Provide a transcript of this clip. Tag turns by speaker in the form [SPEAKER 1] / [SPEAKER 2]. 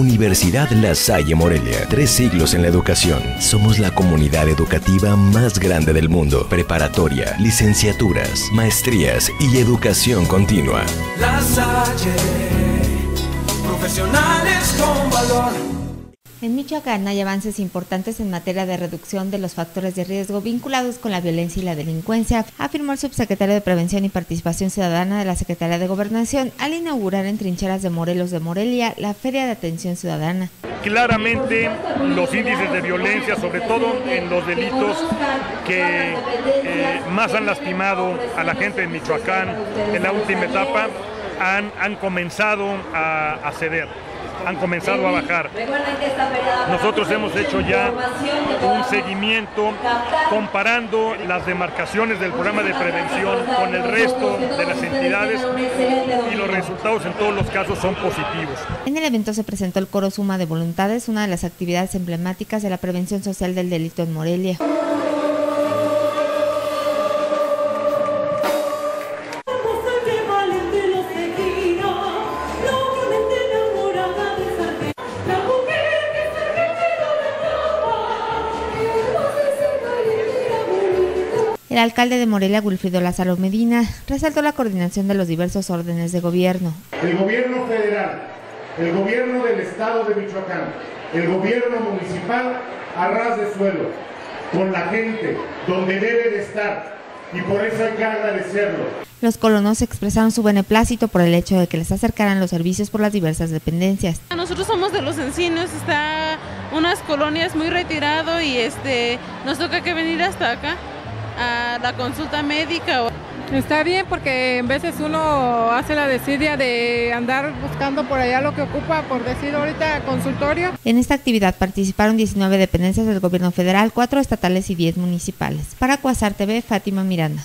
[SPEAKER 1] Universidad La Salle Morelia. Tres siglos en la educación. Somos la comunidad educativa más grande del mundo. Preparatoria, licenciaturas, maestrías y educación continua.
[SPEAKER 2] La Salle, profesionales con valor.
[SPEAKER 3] En Michoacán hay avances importantes en materia de reducción de los factores de riesgo vinculados con la violencia y la delincuencia, afirmó el subsecretario de Prevención y Participación Ciudadana de la Secretaría de Gobernación al inaugurar en Trincheras de Morelos de Morelia la Feria de Atención Ciudadana.
[SPEAKER 4] Claramente los índices de violencia, sobre todo en los delitos que eh, más han lastimado a la gente de Michoacán en la última etapa, han, han comenzado a ceder han comenzado a bajar. Nosotros hemos hecho ya un seguimiento comparando las demarcaciones del programa de prevención con el resto de las entidades y los resultados en todos los casos son positivos.
[SPEAKER 3] En el evento se presentó el Coro Suma de Voluntades, una de las actividades emblemáticas de la prevención social del delito en Morelia. El alcalde de Morelia, Wilfrido Lázaro Medina, resaltó la coordinación de los diversos órdenes de gobierno.
[SPEAKER 5] El gobierno federal, el gobierno del estado de Michoacán, el gobierno municipal a ras de suelo, con la gente, donde debe de estar, y por eso hay que agradecerlo.
[SPEAKER 3] Los colonos expresaron su beneplácito por el hecho de que les acercaran los servicios por las diversas dependencias.
[SPEAKER 6] Nosotros somos de los encinos, está unas colonias muy retirado y este nos toca que venir hasta acá a la consulta médica.
[SPEAKER 7] Está bien porque en veces uno hace la desidia de andar buscando por allá lo que ocupa, por decir ahorita consultorio.
[SPEAKER 3] En esta actividad participaron 19 dependencias del gobierno federal, 4 estatales y 10 municipales. Para Cuasar TV, Fátima Miranda.